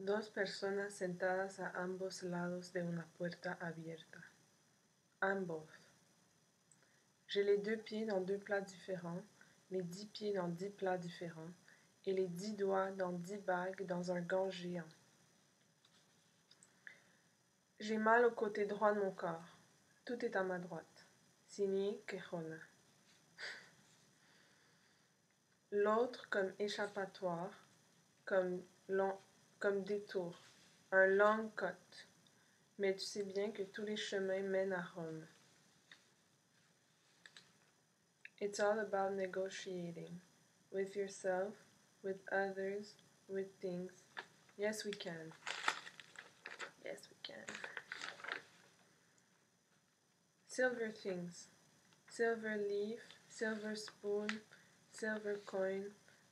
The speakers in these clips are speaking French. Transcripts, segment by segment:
Dos personas sentadas a ambos lados de una puerta abierta. Ambos. J'ai les deux pieds dans deux plats différents, les dix pieds dans dix plats différents, et les dix doigts dans dix bagues dans un gant géant. J'ai mal au côté droit de mon corps. Tout est à ma droite. Signé Quejona. L'autre comme échappatoire, comme, long, comme détour, un long cut. Mais tu sais bien que tous les chemins mènent à Rome. It's all about negotiating with yourself, with others, with things. Yes, we can. Silver things. Silver leaf, silver spoon, silver coin,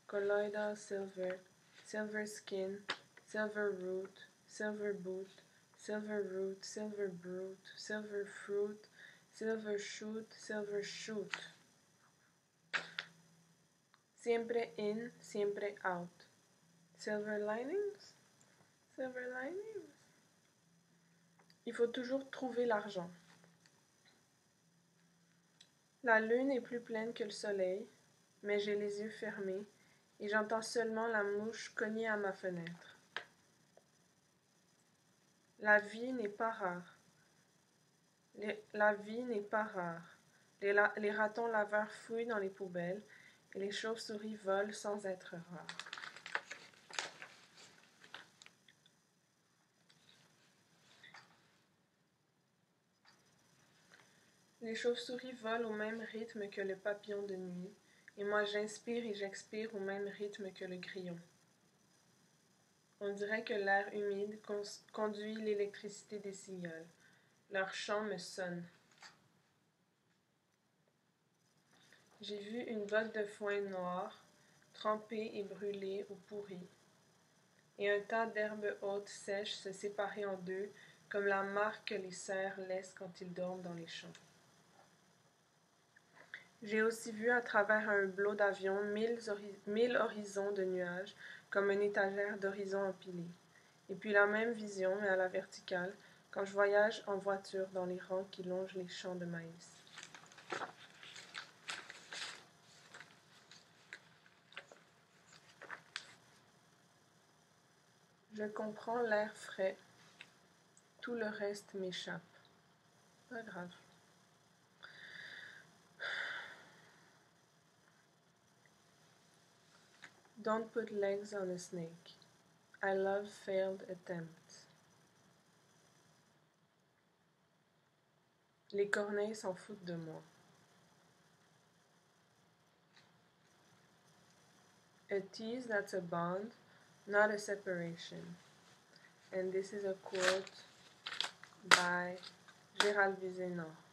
colloidal silver, silver skin, silver root, silver boot, silver root, silver brute, silver fruit, silver shoot, silver shoot. Siempre in, siempre out. Silver linings? Silver linings? Il faut toujours trouver l'argent. La lune est plus pleine que le soleil, mais j'ai les yeux fermés et j'entends seulement la mouche cogner à ma fenêtre. La vie n'est pas rare. la vie n'est pas rare. Les, les ratons laveurs fouillent dans les poubelles et les chauves-souris volent sans être rares. Les chauves-souris volent au même rythme que le papillon de nuit, et moi j'inspire et j'expire au même rythme que le grillon. On dirait que l'air humide conduit l'électricité des cigales. Leur chant me sonne. J'ai vu une botte de foin noir, trempée et brûlée ou pourrie, et un tas d'herbes hautes sèches se séparer en deux, comme la marque que les cerfs laissent quand ils dorment dans les champs. J'ai aussi vu à travers un hublot d'avion mille, horizons de nuages, comme une étagère d'horizons empilés. Et puis la même vision, mais à la verticale, quand je voyage en voiture dans les rangs qui longent les champs de maïs. Je comprends l'air frais. Tout le reste m'échappe. Pas grave. Don't put legs on a snake. I love failed attempts. Les corneilles s'en foutent de moi. A tease that's a bond, not a separation. And this is a quote by Gérald Vizénant.